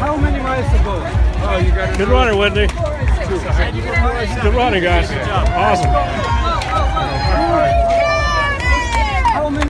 How many miles to go? Oh, you got Good running, Whitney. Good running, guys. Awesome.